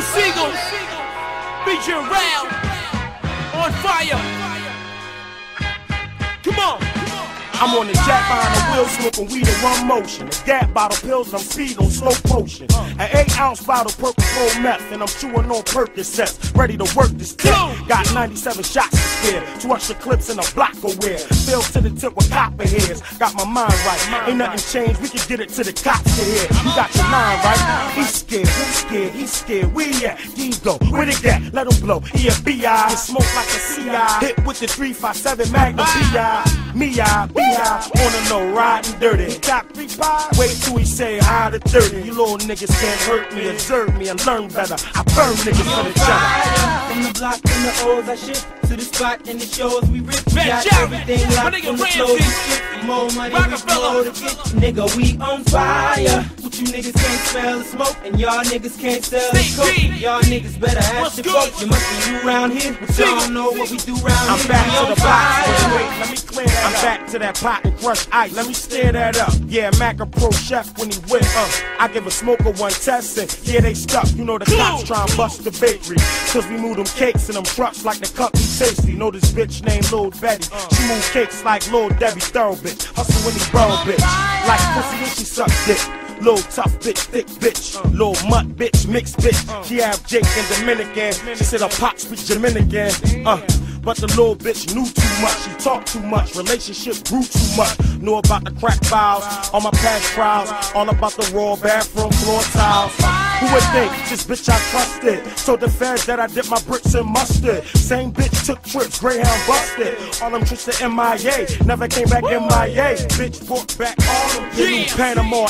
Blue Sigel, featuring Round, on fire. I'm on the jack behind the wheel, smoking weed in one motion. The gap bottle pills, I'm speed on slow potion. An eight ounce bottle purple pro meth, and I'm chewing on Percocets. Ready to work this tip. Got 97 shots to spare, two extra clips and a block of wear. Filled to the tip with copper heads. Got my mind right, ain't nothing changed. We can get it to the cops to hear. You got your mind right. He's scared, who's scared? He's scared. Where he at? He go. Where they at? Let him blow. He a BI, smoke like a CI. Hit with the 357 Magnum PI. Me, I. Wanna know riding dirty. Got three pies. Wait till he say hi to 30. You little niggas can't hurt me, observe me, and learn better. I burn niggas for the job. From the block and the O's, I shit to the spot and the shows we rip. We got everything locked from the we skip. More money, we blow to get. Nigga, we on fire. You niggas can't smell the smoke, and y'all niggas can't sell the coke. Y'all niggas better ask your folks. You must be new round here, but y'all Sing. know what we do round I'm here. back to the box. fire. Wait, let me clear that I'm back to that pot and crush ice. Let me stir that up. Yeah, Mac a pro chef when he whip. Uh, I give a smoker one test and yeah, they stuck. You know the cops try and bust the bakery. Cause we move them cakes in them trucks like the cup be tasty. Know this bitch named Lil Betty. She move cakes like Lil Debbie Thorough bitch. Hustle when he burrow bitch. Like pussy when she suck dick. Little tough bitch, thick bitch, little mutt bitch, mixed bitch. She have Jake and Dominican. She said her pop speak Dominican. Uh, but the little bitch knew too much. She talked too much. Relationship grew too much. Knew about the crack files, all my past trials, all about the raw bathroom floor tiles. Who would think this bitch I trusted? So the feds that I dip my bricks in mustard. Same bitch took trips, Greyhound busted. All them trips to MIA, never came back MIA. Bitch brought back all them Yeah. niggas. Panama,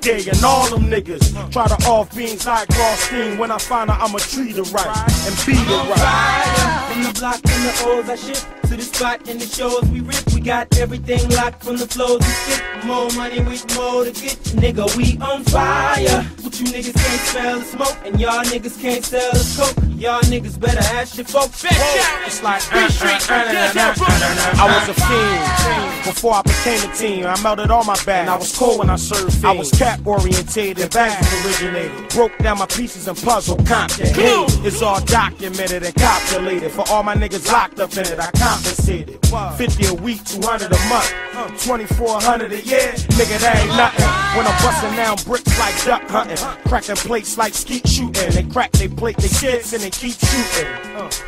Day, and all them niggas. Try to off beans like Rothstein. When I find her, I'ma treat her right and beat her right. From the block and the O's, I ship to the spot and the shows we rip. We got everything locked from the flows we spit. More money with more to get. Nigga, we on fire. What you niggas can't smell the smoke, and y'all niggas can't sell the coke. Y'all niggas better ask your folks. Fat Joe, It's like B uh, Street, uh, uh, uh, uh, I was a fiend before I became a team. I melted all my bags. I was cold when I served I was cap orientated, bags originated. Broke down my pieces and puzzle complicated. It's all documented and calculated. For all my niggas locked up in it, I compensated. 50 a week, 200 a month, 2400 a year. Nigga, that ain't nothing. When I'm busting down bricks like duck hunting, cracking plates like skeet shooting. They crack they plate, they skits and they keep shooting.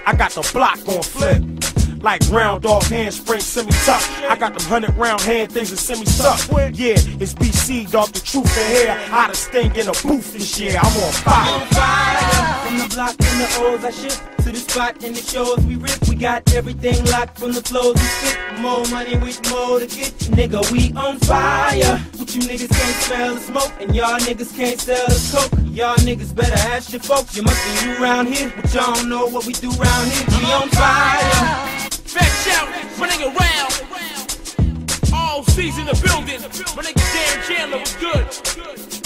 I got the block on flip. Like round off handspring semi tough. I got them hundred round hand things and semi stuff. Yeah, it's BC, dog, the truth in here. Hottest thing in the booth this year. I'm on fire. From the block and the O's, I ship to the spot and the shows we rip. We got everything locked from the flows we spit. More money with more to get. Nigga, we on fire. What you niggas can't smell the smoke, and y'all niggas can't sell the coke. Y'all niggas better ask your folks. You must be new here, but y'all don't know what we do round here. We on fire. Fetch out, my around. Round. All season the building. My nigga Darren Chandler was good.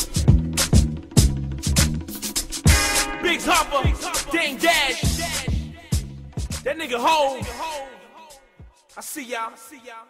Biggs Hopper, Dame Dash. That nigga Hove. I see y'all. I see y'all.